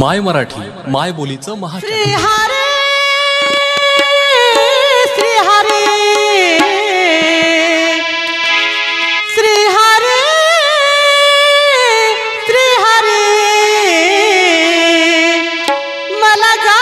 माय मराठी माय बोलीचं महा श्रीहारी श्री हरे मला गा